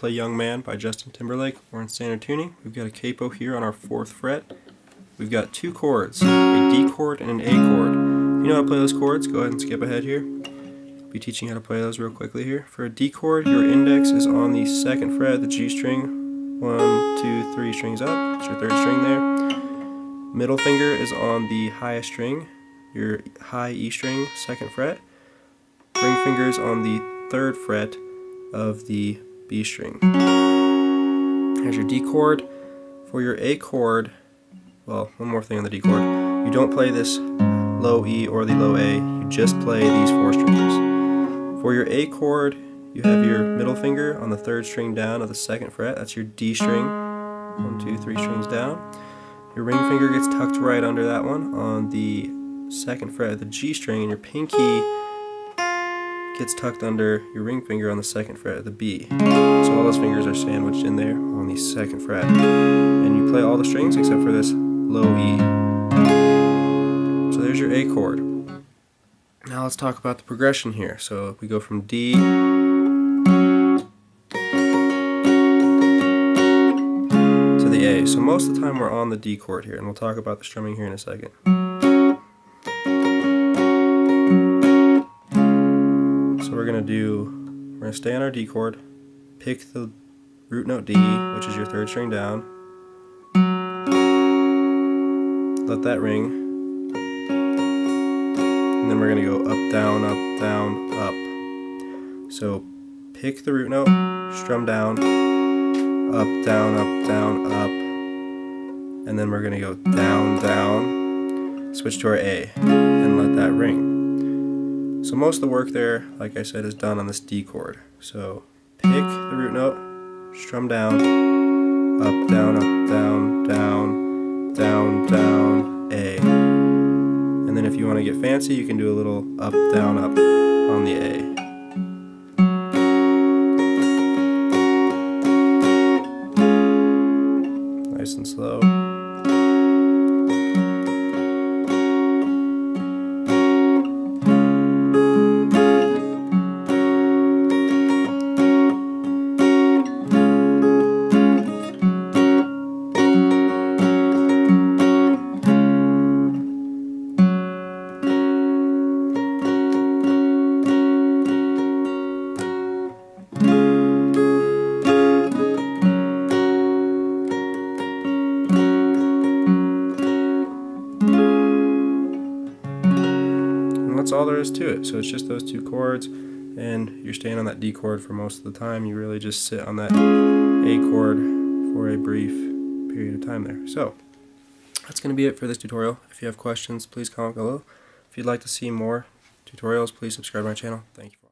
play Young Man by Justin Timberlake. We're in standard tuning. We've got a capo here on our fourth fret. We've got two chords, a D chord and an A chord. You know how to play those chords, go ahead and skip ahead here. I'll be teaching how to play those real quickly here. For a D chord, your index is on the second fret, the G string. One, two, three strings up. That's your third string there. Middle finger is on the highest string, your high E string, second fret. Ring fingers on the third fret of the B string. Here's your D chord. For your A chord, well, one more thing on the D chord, you don't play this low E or the low A, you just play these four strings. For your A chord, you have your middle finger on the third string down of the second fret, that's your D string, one, two, three strings down. Your ring finger gets tucked right under that one on the second fret of the G string, and your pinky gets tucked under your ring finger on the second fret of the B. So all those fingers are sandwiched in there on the second fret. And you play all the strings except for this low E. So there's your A chord. Now let's talk about the progression here. So we go from D to the A. So most of the time we're on the D chord here, and we'll talk about the strumming here in a second. Going to do, we're going to stay on our D chord, pick the root note D, which is your third string down, let that ring, and then we're going to go up, down, up, down, up. So pick the root note, strum down, up, down, up, down, up, and then we're going to go down, down, switch to our A, and let that ring. So most of the work there, like I said, is done on this D chord. So pick the root note, strum down, up, down, up, down, down, down, down, A. And then if you want to get fancy, you can do a little up, down, up on the A. Nice and slow. That's all there is to it. So it's just those two chords and you're staying on that D chord for most of the time. You really just sit on that A chord for a brief period of time there. So that's going to be it for this tutorial. If you have questions, please comment below. If you'd like to see more tutorials, please subscribe to my channel. Thank you.